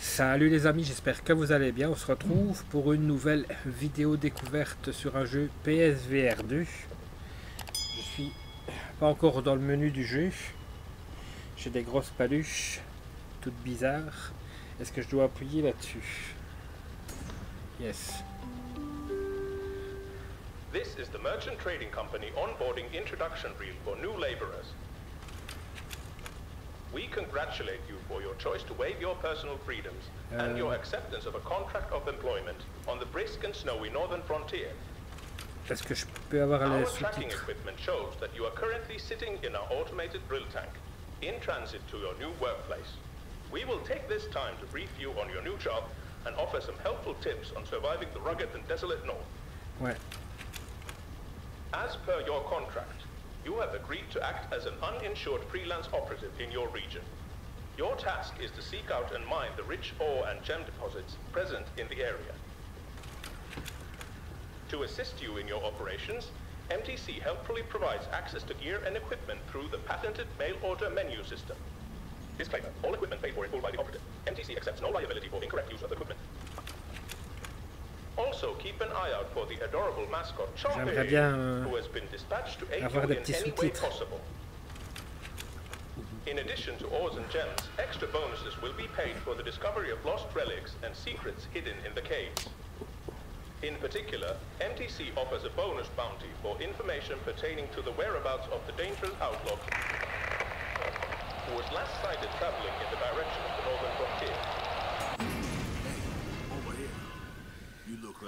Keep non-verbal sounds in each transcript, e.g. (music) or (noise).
Salut les amis, j'espère que vous allez bien. On se retrouve pour une nouvelle vidéo découverte sur un jeu PSVR 2. Je suis pas encore dans le menu du jeu. J'ai des grosses paluches, toutes bizarres. Est-ce que je dois appuyer là-dessus? Yes. This is the Merchant Trading Company onboarding introduction reel for new laborers. We congratulate you for your choice to waive your personal freedoms and your acceptance of a contract of employment on the brisk and snowy northern frontier. Est-ce que je peux avoir Our tracking equipment shows that you are currently sitting in our automated drill tank, in transit to your new workplace. We will take this time to brief you on your new job and offer some helpful tips on surviving the rugged and desolate north. Ouais. As per your contract, you have agreed to act as an uninsured freelance operative in your region. Your task is to seek out and mine the rich ore and gem deposits present in the area. To assist you in your operations, MTC helpfully provides access to gear and equipment through the patented mail order menu system. Disclaimer, all equipment paid for in full by the operative. MTC accepts no liability for incorrect use of equipment. Also, keep an eye out for the adorable mascot J'aimerais bien, euh, who has been dispatched to aid avoir you des in petits any way sous-titres. possible. In addition to ores and gems, extra bonuses will be paid for the discovery of lost relics and secrets hidden in the caves. In particular, MTC offers a bonus bounty for information pertaining to the whereabouts of the dangerous outlaw who was last sighted traveling in the direction of the northern frontier.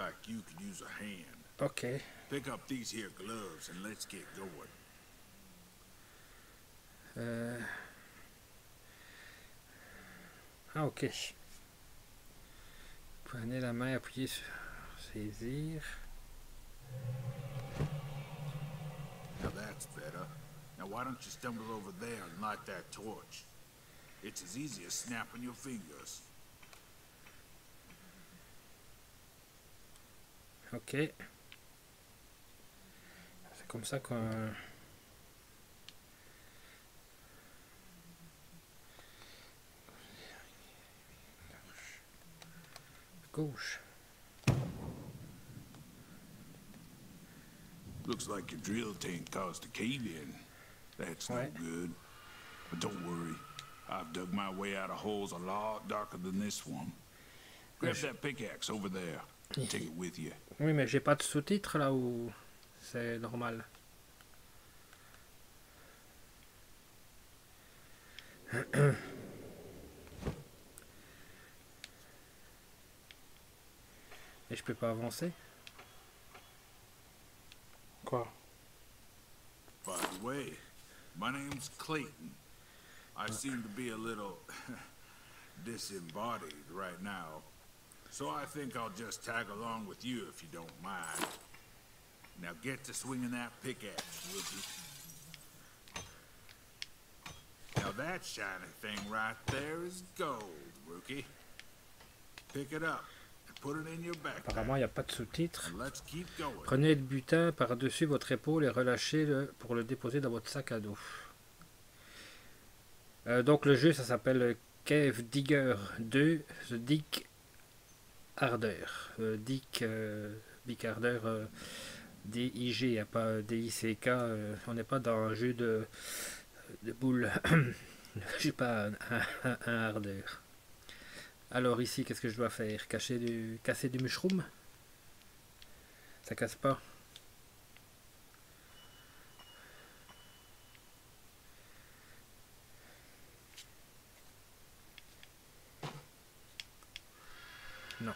Like you could use a hand. Ok. Pick up these here gloves and let's get going. Ah ok. Prenez la main, appuyez sur saisir. Now that's better. Now why don't you stumble over there and light that torch? It's as easy as snapping your fingers. Ok. C'est comme ça qu'on... Gauche. Looks like your drill tank caused a cave in. That's Right. no good. But don't worry. I've dug my way out of holes a lot darker than this one. Grab that pickaxe over there. Take it with you. Oui, mais j'ai pas de sous-titres là où c'est normal? Et je peux pas avancer? Quoi? By the way, my name's Clayton. I seem to be a little (laughs) disembodied right now. So I think I'll just tag along with you if you don't mind. Now get to swinging that pickaxe, rookie. Now that shiny thing right there is gold, rookie. Pick it up and put it in your backpack. Apparemment, il n'y a pas de going. Prenez le butin par-dessus votre épaule et relâchez-le pour le déposer dans votre sac à dos. Euh, donc le jeu, ça s'appelle Cave Digger 2, The Dick Harder. Euh, Dick, euh, Dick Harder, euh, D-I-G, il n'y a pas D-I-C-K. on n'est pas dans un jeu de, boules. (coughs) Je suis pas un, un, un harder. Alors ici, qu'est-ce que je dois faire? Cacher du, Casser du mushroom? Ça casse pas? Non.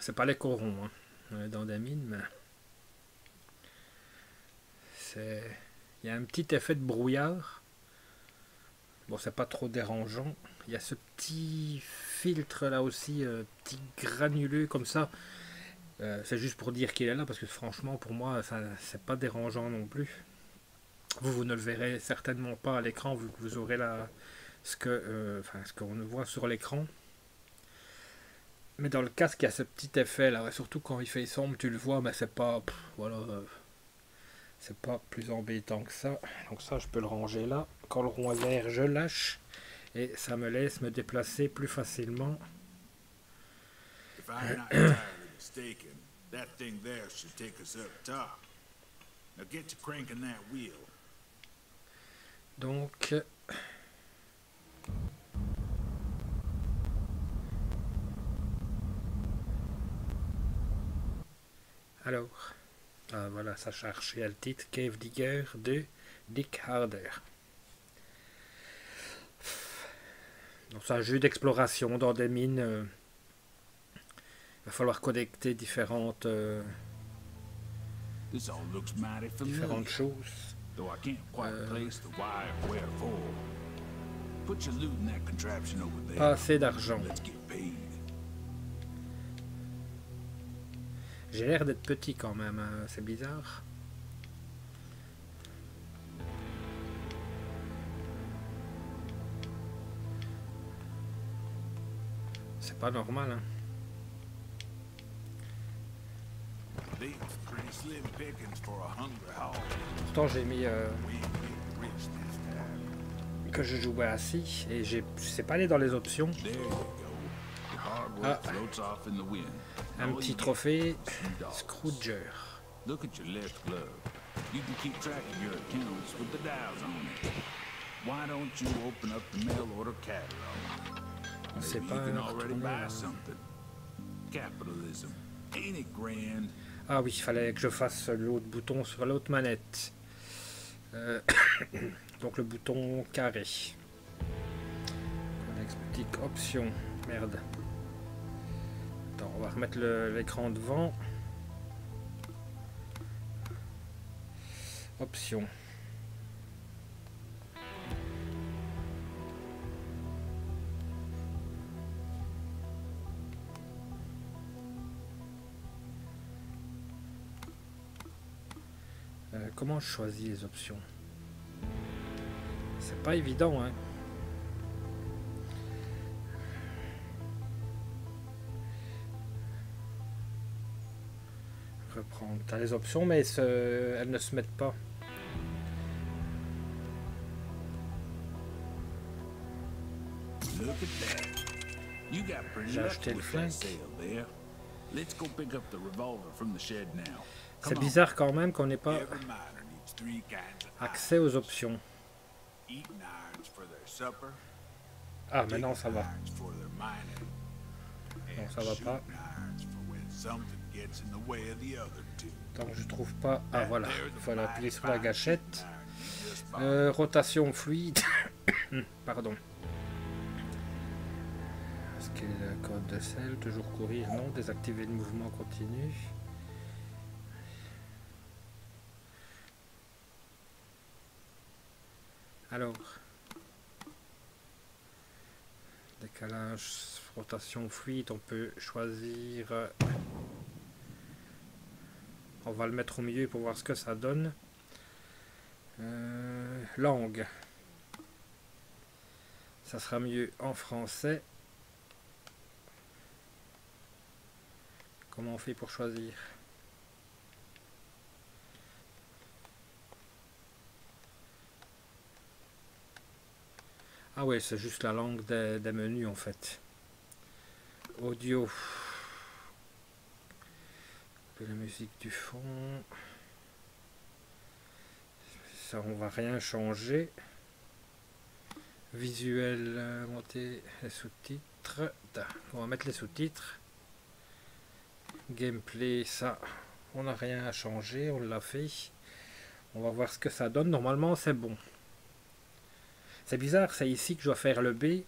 C'est pas les corons, hein. On des mais. C'est. Il y a un petit effet de brouillard. Bon, c'est pas trop dérangeant. Il y a ce petit filtre là aussi, euh, petit granuleux comme ça. Euh, c'est juste pour dire qu'il est là parce que franchement, pour moi, ça c'est pas dérangeant non plus. Vous, vous ne le verrez certainement pas à l'écran vu que vous aurez la, ce que euh, ce qu'on voit sur l'écran. Mais dans le casque, il y a ce petit effet là, surtout quand il fait sombre, tu le vois, mais c'est pas. voilà. C'est pas plus embêtant que ça. Donc ça, je peux le ranger là. Quand le rond vert, je lâche. Et ça me laisse me déplacer plus facilement. If I'm not entirely mistaken, that thing there should take us up top. Now get to cranking that wheel. Donc, alors, ah, voilà, ça cherche. Il y a le titre Cave Digger de Dick Harder. Donc, c'est un jeu d'exploration dans des mines. euh, il va falloir connecter différentes, euh, This all looks mighty familiar, différentes choses. though I can't quite place the why or where for. Put your loot in that contraption over there. Pas assez d'argent. J'ai l'air d'être petit quand même, hein, c'est bizarre. Pas normal, hein. Pourtant j'ai mis euh, que je jouais assis et j'ai je sais pas aller dans les options. Ah. floats off in the wind. Un petit trophée. Scrooger. Look at your left glove. You can keep track of your accounts with the dials on it. Why don't you open up the mail order catalog? C'est pas grand? Ah oui, il fallait que je fasse l'autre bouton sur l'autre manette. Euh, (coughs) donc le bouton carré. Codex boutique option. Merde. Attends, on va remettre l'écran devant. Option. Comment je choisis les options? C'est pas évident, hein. Reprendre. T'as les options, mais ce- elles ne se mettent pas. J'ai acheté le flingue. Let's go pick up the revolver from the shed now. C'est bizarre quand même qu'on n'ait pas accès aux options. Ah, maintenant ça va. Non, ça va pas. Tant que je trouve pas. Ah voilà, il faut appuyer sur la gâchette. Euh, rotation fluide. (coughs) Pardon. Est-ce qu'il y a le code de sel? Toujours courir Non. Désactiver le mouvement continu. Alors. Décalage, rotation fluide, on peut choisir. On va le mettre au milieu pour voir ce que ça donne. Euh, langue. Ça sera mieux en français. Comment on fait pour choisir? Ah ouais, c'est juste la langue des, menus en fait. Audio. La musique du fond. Ça, on va rien changer. Visuel, euh, monter les sous-titres. On va mettre les sous-titres. Gameplay, ça, on n'a rien à changer, on l'a fait. On va voir ce que ça donne. Normalement, c'est bon. C'est bizarre, c'est ici que je dois faire le B,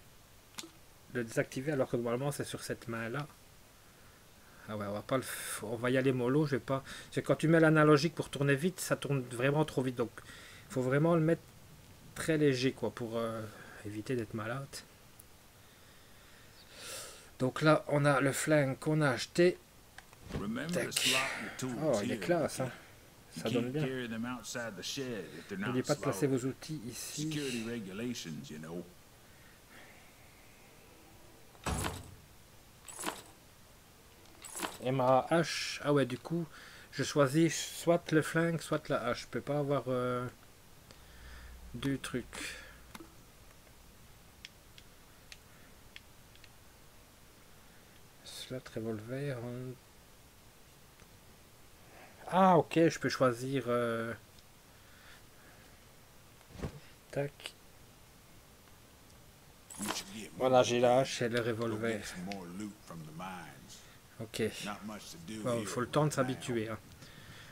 le désactiver, alors que normalement c'est sur cette main-là. Ah ouais, on va pas le, f- on va y aller mollo. Je vais pas. C'est quand tu mets l'analogique pour tourner vite, ça tourne vraiment trop vite. Donc, il faut vraiment le mettre très léger, quoi, pour euh, éviter d'être malade. Donc là, on a le flingue qu'on a acheté. Tac. Oh, il est classe, hein. Ça donne bien. N'oubliez pas de placer vos outils ici. Et ma hache Ah ouais, du coup, je choisis soit le flingue, soit la hache. Je peux pas avoir euh, deux trucs. Slot revolver, ah, ok, je peux choisir. euh, Tac. Voilà, j'ai la et le revolver. Ok. Il faut le temps de s'habituer. hein.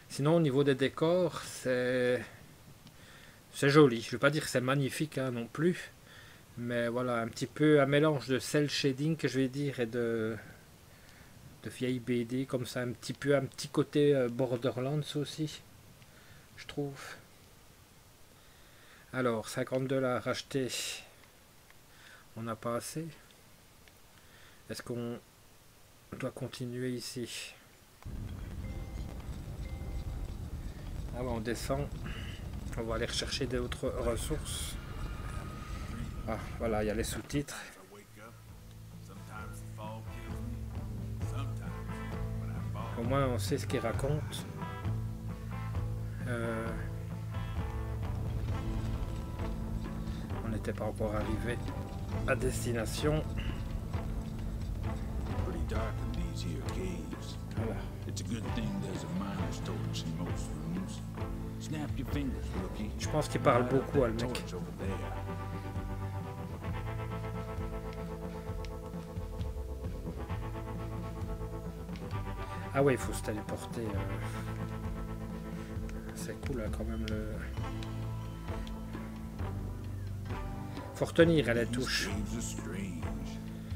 Sinon, au niveau des décors, c'est. C'est joli. Je ne vais pas dire que c'est magnifique hein, non plus. Mais voilà, un petit peu un mélange de cel shading que je vais dire et de. De vieille BD, comme ça, un petit peu un petit côté euh, Borderlands aussi. Je trouve. Alors, 50 dollars achetés. On n'a pas assez. Est-ce qu'on doit continuer ici? Ah on descend. On va aller rechercher d'autres ressources. Ah, voilà, il y les sous-titres. Au moins, on sait ce qu'il raconte. Euh, On n'était pas encore arrivé à destination. Voilà. Je pense qu'il parle beaucoup, that le mec. Ah ouais, il faut se téléporter. euh. C'est cool quand même le. Faut retenir à les These touches. caves are strange.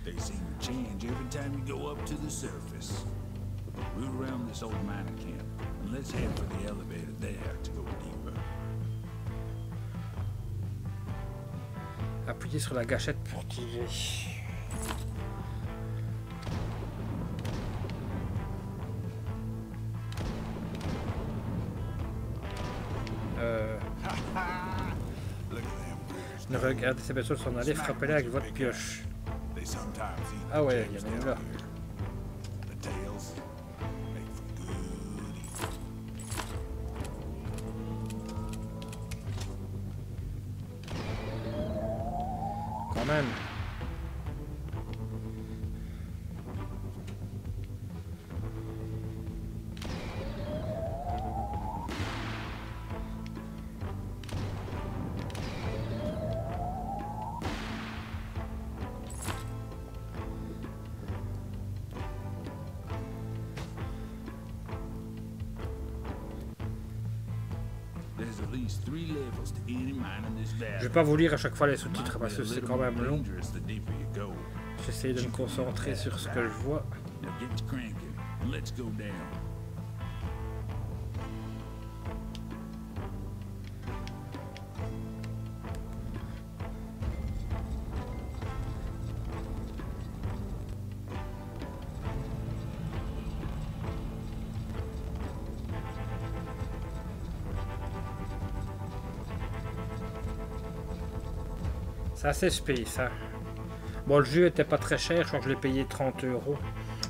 They seem to change every time you go up to the surface. Root around this old miner camp, and let's head for the elevator there to go deeper. Appuyez sur la gâchette pour tirer. Regardez ces bestioles s'en aller, frappez-les avec votre pioche. Ah ouais, il y en a une là. Je vais pas vous lire à chaque fois les sous-titres parce que c'est quand même long. J'essaie de me concentrer sur ce que je vois. C'est assez space, hein. Bon, le jeu était pas très cher, je crois que je l'ai payé 30 euros.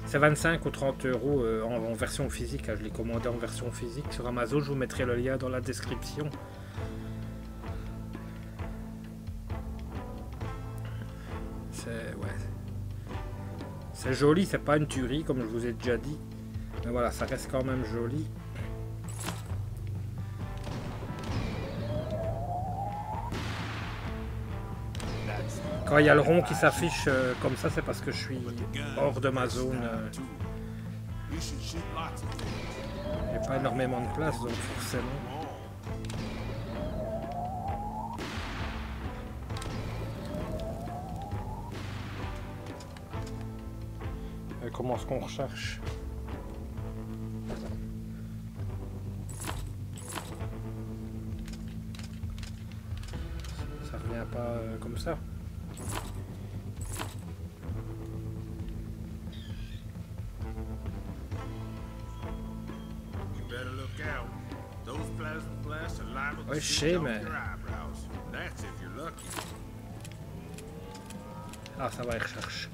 C'est 25 ou 30 euros euh, en, version physique. hein. Je l'ai commandé en version physique sur Amazon. Je vous mettrai le lien dans la description. C'est joli, c'est pas une tuerie comme je vous ai déjà dit. Mais voilà, ça reste quand même joli. Quand il y a le rond qui s'affiche euh, comme ça, c'est parce que je suis hors de ma zone. euh. J'ai pas énormément de place, donc forcément. Euh, comment est-ce qu'on recherche? mais... Ah, ça va, il recherche.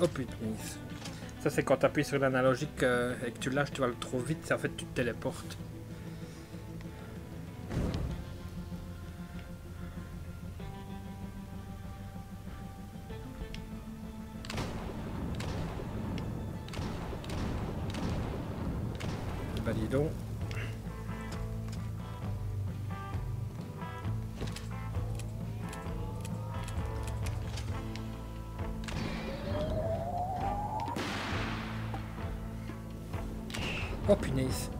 Oh putain, ça c'est quand tu appuies sur l'analogique euh, et que tu lâches, tu vas le trop vite, ça en fait tu te téléportes. Oh punaise.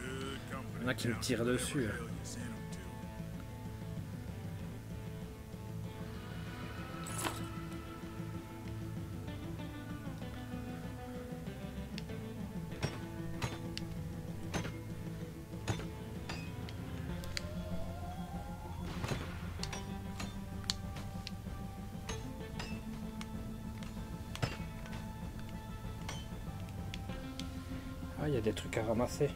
Il y en a qui me tirent dessus. hein. Ramasser.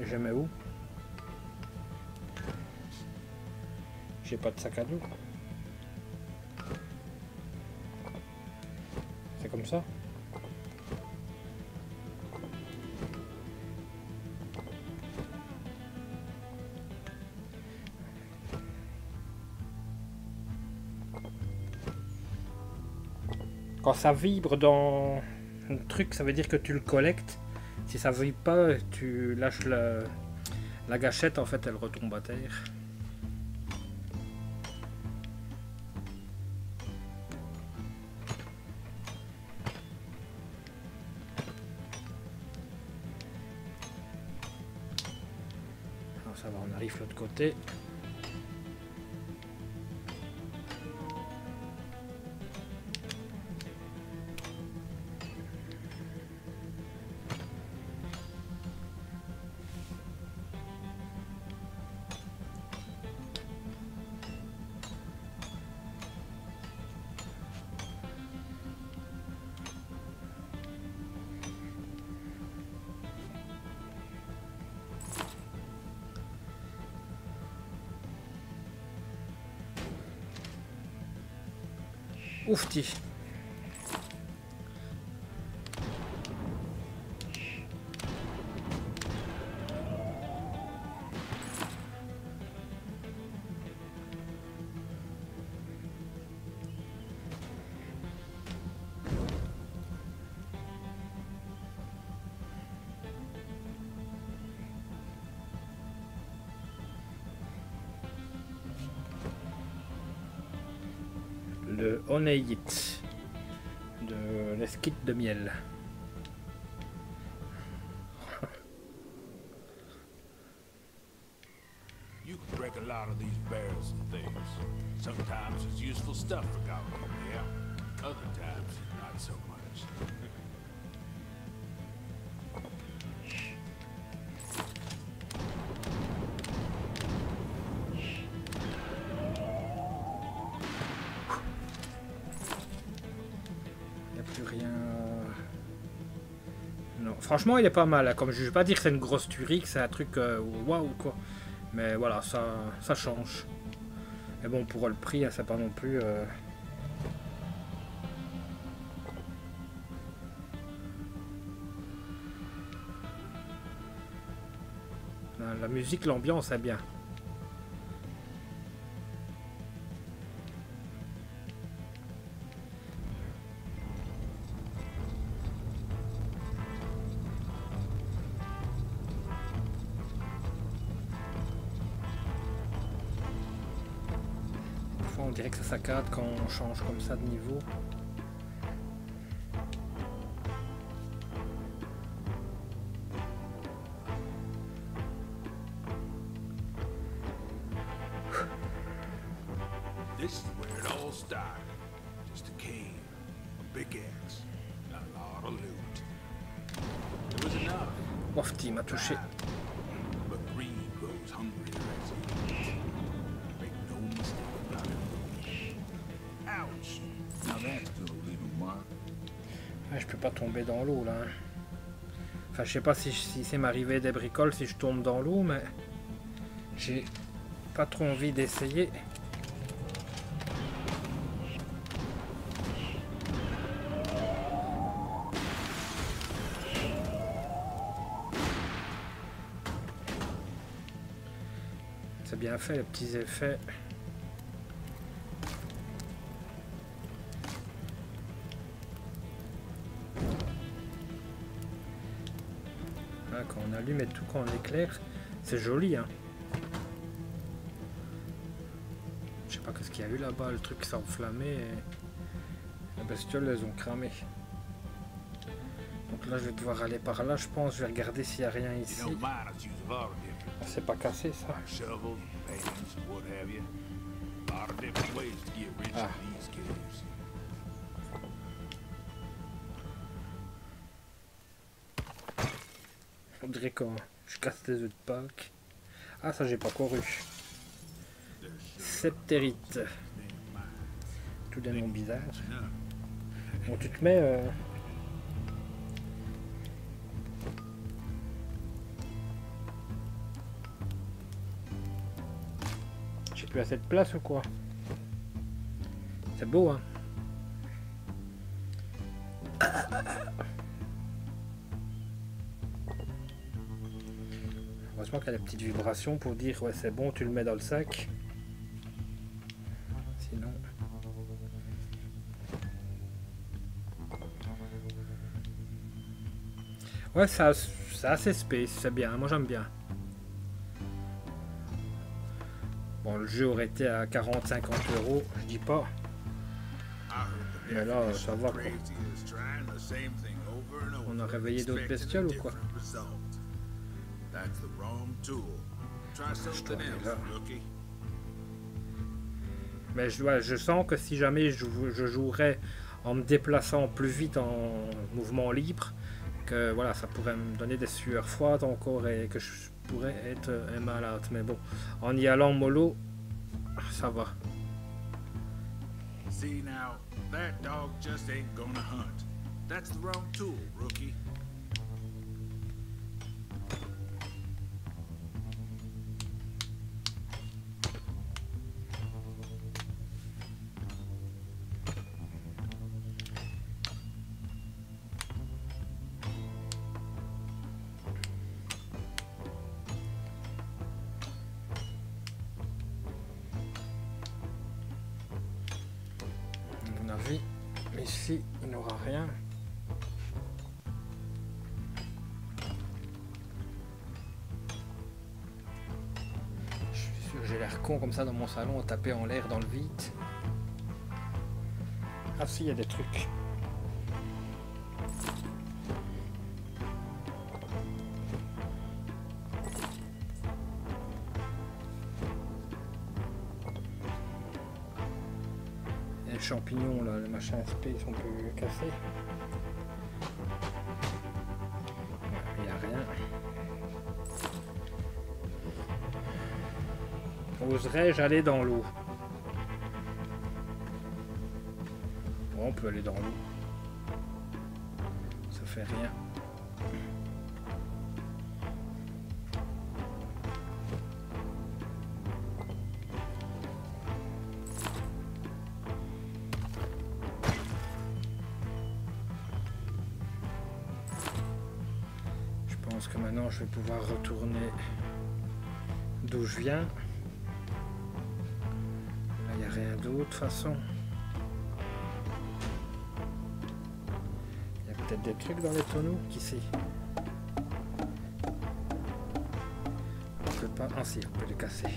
Je mets où? J'ai pas de sac à dos. Ça vibre dans un truc, ça veut dire que tu le collectes. Si ça vibre pas, tu lâches la, la gâchette, en fait, elle retombe à terre. Alors, ça va, on arrive de l'autre côté. Oneit de l'esquite de miel. Franchement, il est pas mal. hein. Comme je vais pas dire que c'est une grosse tuerie, que c'est un truc euh, waouh quoi. Mais voilà, ça, ça change. Mais bon, pour le prix, hein, c'est pas non plus. euh, La, la musique, l'ambiance est bien. Que ça saccade quand on change comme ça de niveau. Je sais pas si, si c'est m'arriver des bricoles si je tombe dans l'eau, mais j'ai pas trop envie d'essayer. C'est bien fait, les petits effets. Ah, quand on allume et tout, quand on éclaire, c'est joli, hein. Je sais pas qu'est-ce qu'il y a eu là-bas, le truc s'est enflammé et les bestioles les ont cramé. Donc là je vais devoir aller par là, je pense, je vais regarder s'il n'y a rien ici. don't mind us use a dirait quand je casse des œufs de Pâques. Ah ça j'ai pas couru. Septérite. Tous des noms bizarres. Bon tu te mets... euh, J'ai plus assez de place ou quoi C'est beau hein Heureusement qu'il y a des petites vibrations pour dire ouais c'est bon tu le mets dans le sac. Sinon. Ouais ça c'est assez space, c'est bien, moi j'aime bien. Bon le jeu aurait été à 40-50 euros, je dis pas. Mais là, ça va, quoi. On a réveillé d'autres bestioles ou quoi? That's the wrong tool. Try something else, rookie. Mais je, ouais, je sens que si jamais je, je jouerais en me déplaçant plus vite en mouvement libre, que voilà, ça pourrait me donner des sueurs froides encore et que je pourrais être euh, malade. Mais bon, en y allant mollo, ça va. See now, that dog just ain't gonna hunt. That's the wrong tool, rookie. N'aura rien. Je suis sûr que j'ai l'air con comme ça dans mon salon, taper en l'air dans le vide. Ah si, il y a des trucs. Champignons là, le machin space, on peut casser. Il n'y a rien. Oserais-je aller dans l'eau? Bon, on peut aller dans l'eau. Ça fait rien. Maintenant je vais pouvoir retourner d'où je viens. Là, il n'y a rien d'autre façon. Il y a peut-être des trucs dans les tonneaux, qui sait On peut pas. Ah si, on peut les casser.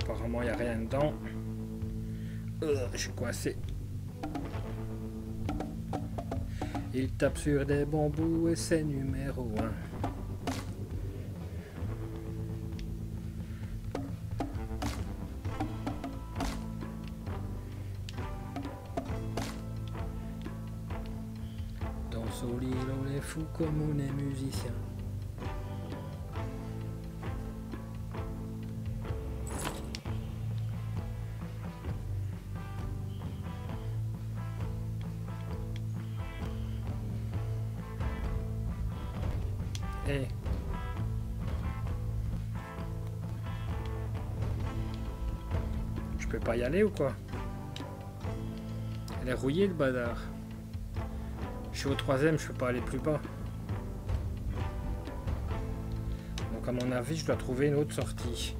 Apparemment, il n'y a rien dedans. Euh, je suis coincé. Il tape sur des bambous et c'est numéro 1. Eh. Je peux pas y aller ou quoi? Elle est rouillée le bazar. Je suis au troisième, je peux pas aller plus bas. Donc à mon avis, je dois trouver une autre sortie.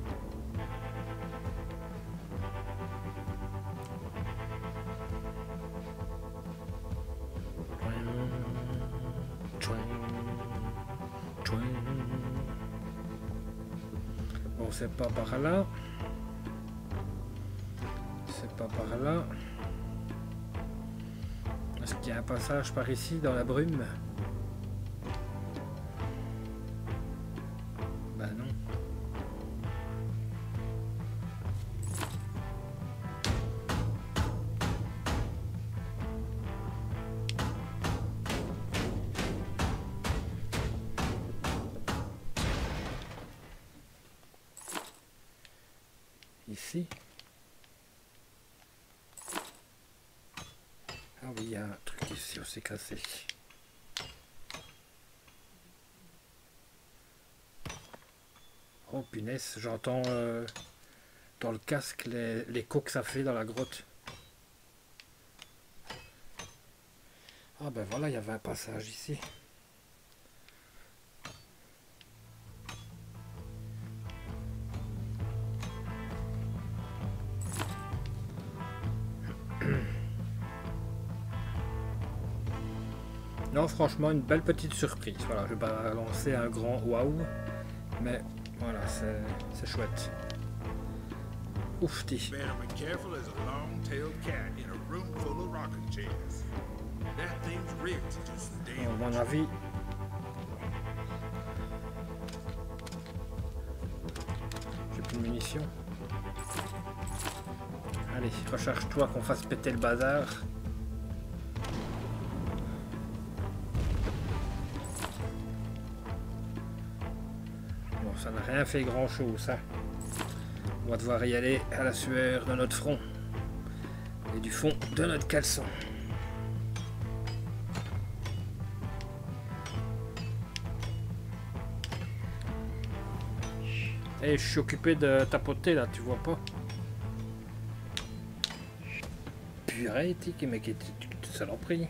Pas par là. C'est pas par là. Est-ce qu'il y a un passage par ici dans la brume? Ici. Ah oui, il y a un truc ici, on s'est cassé. Oh punaise, j'entends euh, dans le casque les- l'écho que ça fait dans la grotte. Ah ben voilà, il y avait un passage ici. Franchement, une belle petite surprise. Voilà, je vais pas lancer un grand waouh, mais voilà, c'est chouette. Ouf, À mon avis. J'ai plus de munitions. Allez, recharge-toi qu'on fasse péter le bazar. Ça n'a rien fait grand chose, ça. On va devoir y aller à la sueur de notre front et du fond de notre caleçon. Eh, je suis occupé de tapoter là, tu vois pas? Purée, tic, mais qui saloperie.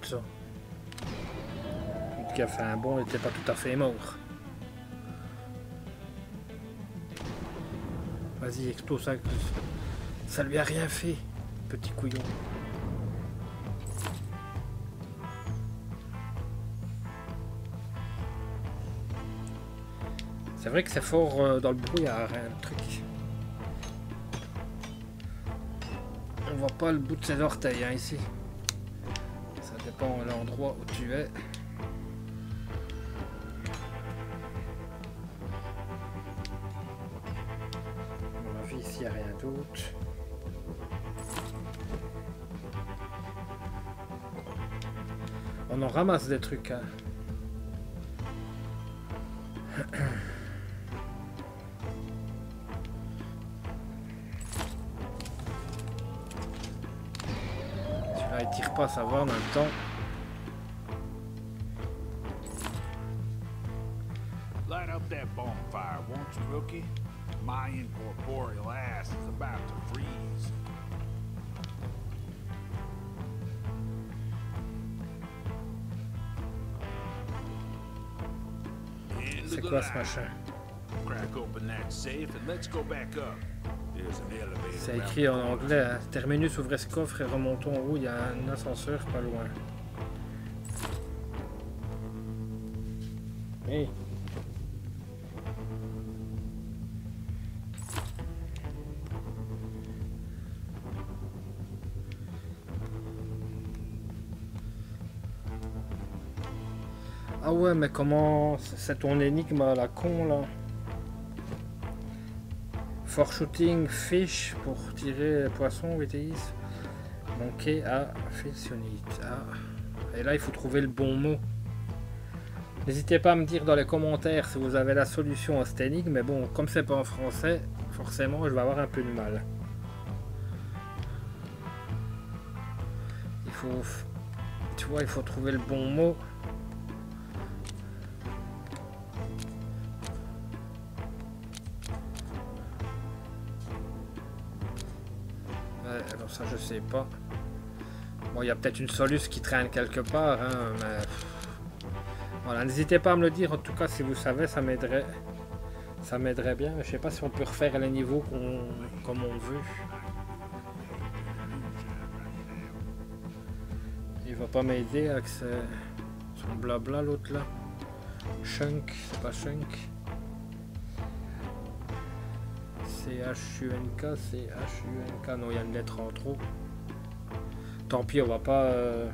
De ça fait un bond, il n'était pas tout à fait mort. Vas-y, explose ça. Ça lui a rien fait, petit couillon. C'est vrai que c'est fort euh, dans le brouillard, le truc. On voit pas le bout de ses orteils hein, ici. Dépend de l'endroit où tu es. Mon avis, ici, il n'y a rien d'autre. On en ramasse des trucs. Hein. Celui-là, il tire pas, ça va en même temps. Light up that bonfire, won't you, rookie? My incorporeal ass is about to freeze. C'est quoi ce machin Crack open that safe and let's go back up. C'est écrit en anglais. Hein. Terminus, ouvrez ce coffre et remontons en haut. Il y a un ascenseur pas loin. Hey. Ah ouais, mais comment... C'est ton énigme à la con, là? For shooting fish pour tirer poisson, VTIs. Manqué à Filsionite. Ah. Et là, il faut trouver le bon mot. N'hésitez pas à me dire dans les commentaires si vous avez la solution à cette. Mais bon, comme c'est pas en français, forcément, je vais avoir un peu de mal. Il faut... Tu vois, il faut trouver le bon mot. Ça, je sais pas. Bon, il y a peut-être une soluce qui traîne quelque part, hein, mais... Voilà, n'hésitez pas à me le dire, en tout cas, si vous savez, ça m'aiderait. Ça m'aiderait bien. Je sais pas si on peut refaire les niveaux comme on veut. Il va pas m'aider avec son blabla, l'autre là. Shunk, c'est pas Shunk. C-H-U-N-K, C-H-U-N-K. Non, il y a une lettre en trop. Tant pis, on va pas... Euh,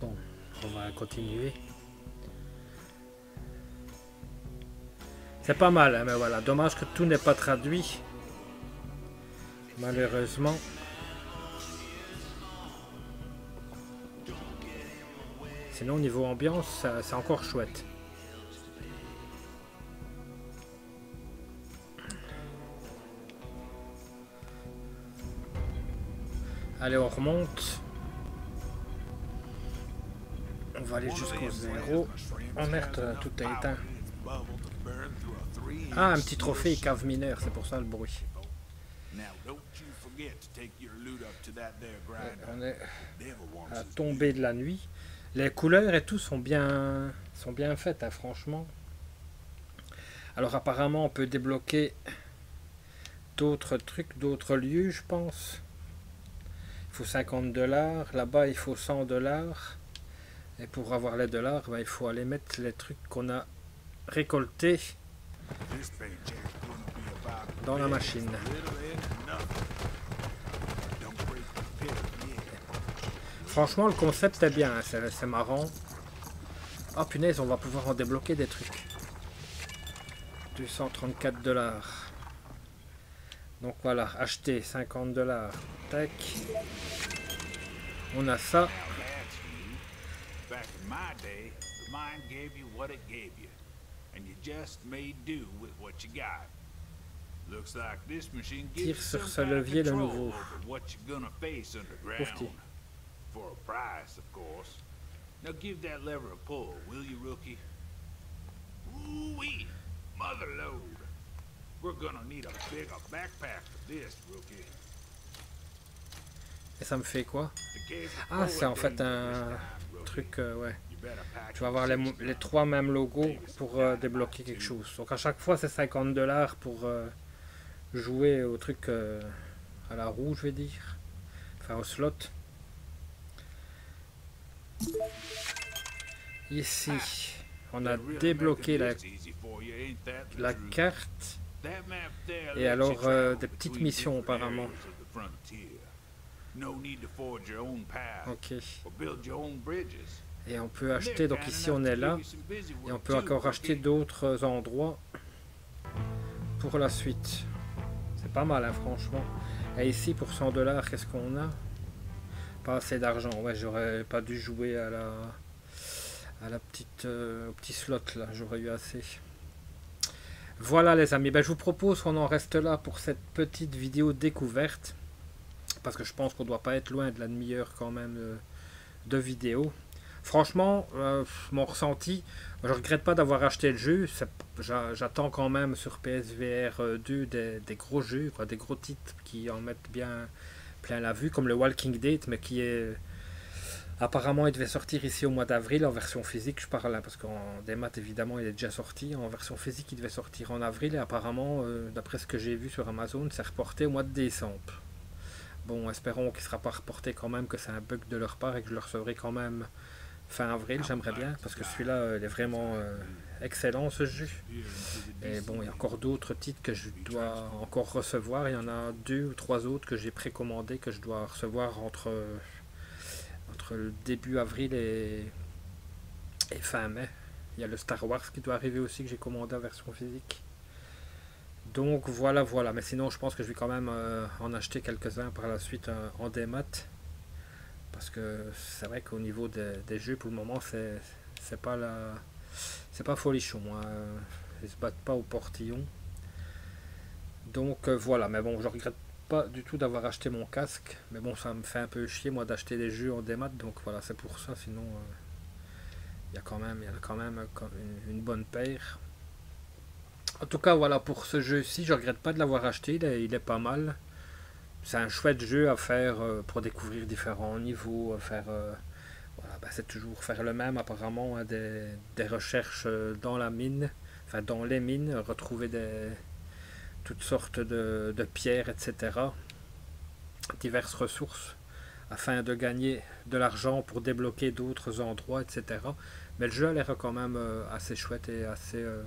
Bon, on va continuer. C'est pas mal, hein, mais voilà. Dommage que tout n'est pas traduit. Malheureusement. Sinon, au niveau ambiance, c'est encore chouette. Allez, on remonte. Va aller jusqu'au zéro. Oh merde, tout est éteint. Ah, un petit trophée cave mineur, c'est pour ça le bruit. On est à tomber de la nuit. Les couleurs et tout sont bien, sont bien faites, hein, franchement. Alors apparemment, on peut débloquer d'autres trucs, d'autres lieux, je pense. Il faut 50 dollars. Là-bas, il faut 100 dollars. Et pour avoir les dollars, ben, il faut aller mettre les trucs qu'on a récoltés dans la machine. Franchement, le concept est bien, hein, c'est marrant. Oh punaise, on va pouvoir en débloquer des trucs. 234 dollars. Donc voilà, acheter 50 dollars. Tac. On a ça. My day, the mind gave you what it gave you, and you just made do with what you got. Looks like this machine gives you some kind of control over what you're gonna face underground. For a price, of course. Now give that lever a pull, will you, rookie? Ooh-wee! Mother load! We're gonna need a bigger backpack for this, rookie. Et ça me fait quoi? Ah, c'est en fait un truc, euh, ouais. Tu vas avoir les, trois mêmes logos pour euh, débloquer quelque chose. Donc à chaque fois, c'est 50 dollars pour euh, jouer au truc à la roue, je vais dire. Enfin, au slot. Ici, on a débloqué la, la carte. Et alors, des petites missions apparemment. Ok. Et on peut acheter, donc ici on est là, et on peut encore acheter d'autres endroits pour la suite. C'est pas mal, hein, franchement. Et ici, pour 100 dollars, qu'est-ce qu'on a? Pas assez d'argent. Ouais, j'aurais pas dû jouer à la, à la petite, euh, au petit slot là. J'aurais eu assez. Voilà les amis, ben, je vous propose qu'on en reste là pour cette petite vidéo découverte. Parce que je pense qu'on doit pas être loin de la demi-heure quand même euh, de vidéo. franchement, euh, mon ressenti, je regrette pas d'avoir acheté le jeu. J'attends quand même sur PSVR 2 des, des gros jeux, des gros titres qui en mettent bien plein la vue, comme le Walking Dead, mais qui est Apparemment, il devait sortir ici au mois d'avril en version physique. Je parle là parce qu'en démat, évidemment, il est déjà sorti. En version physique, il devait sortir en avril. Et apparemment, euh, d'après ce que j'ai vu sur Amazon, c'est reporté au mois de décembre. Bon, espérons qu'il ne sera pas reporté quand même, que c'est un bug de leur part et que je le recevrai quand même fin avril. J'aimerais bien parce que celui-là, euh, est vraiment euh, excellent ce jeu. Et bon, il y a encore d'autres titres que je dois encore recevoir. Il y en a deux ou trois autres que j'ai précommandés que je dois recevoir entre entre le début avril et, fin mai. Il y a le Star Wars qui doit arriver aussi que j'ai commandé en version physique. Donc voilà, voilà. Mais sinon, je pense que je vais quand même euh, en acheter quelques-uns par la suite euh, en démat. Parce que c'est vrai qu'au niveau des, jeux, pour le moment, c'est pas la c'est pas folichon. Hein. Ils se battent pas au portillon. Donc euh, voilà. Mais bon, je regrette pas du tout d'avoir acheté mon casque. Mais bon, ça me fait un peu chier moi d'acheter des jeux en démat. Donc voilà, c'est pour ça. Sinon, il y a quand même, y a quand même une, bonne paire. En tout cas, voilà, pour ce jeu-ci, je regrette pas de l'avoir acheté. Il est, pas mal. C'est un chouette jeu à faire euh, pour découvrir différents niveaux. faire, euh, voilà, bah, c'est toujours faire le même apparemment. Hein, des, recherches dans la mine. Enfin, dans les mines. Retrouver des toutes sortes de, pierres, etc. Diverses ressources afin de gagner de l'argent pour débloquer d'autres endroits, etc. Mais le jeu a l'air quand même euh, assez chouette et assez, euh,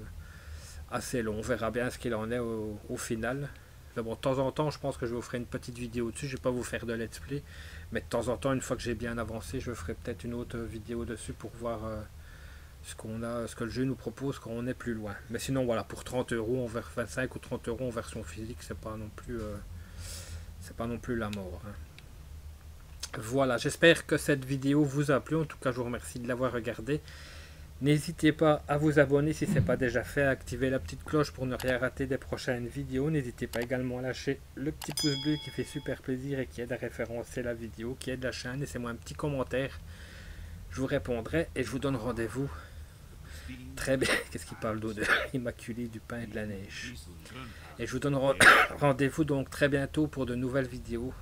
assez long. On verra bien ce qu'il en est au, final. bon, de temps en temps, je pense que je vous ferai une petite vidéo dessus. Je ne vais pas vous faire de let's play. Mais de temps en temps, une fois que j'ai bien avancé, je ferai peut-être une autre vidéo dessus pour voir euh, ce qu'on a, ce que le jeu nous propose quand on est plus loin. Mais sinon voilà, pour 30 euros en 25 ou 30 euros en version physique, c'est pas non plus euh, c'est pas non plus la mort. Hein. Voilà, j'espère que cette vidéo vous a plu. En tout cas, je vous remercie de l'avoir regardé. N'hésitez pas à vous abonner si ce n'est pas déjà fait, à activer la petite cloche pour ne rien rater des prochaines vidéos. N'hésitez pas également à lâcher le petit pouce bleu qui fait super plaisir et qui aide à référencer la vidéo, qui aide la chaîne. Laissez-moi un petit commentaire. Je vous répondrai et je vous donne rendez-vous Très bien. (laughs) Qu'est-ce qu'il parle d'odeur (laughs) immaculée du pain et de la neige? Et je vous donne (coughs) rendez-vous donc très bientôt pour de nouvelles vidéos,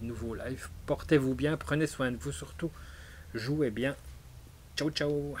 de nouveaux lives. Portez-vous bien, prenez soin de vous surtout. Jouez bien. Ciao ciao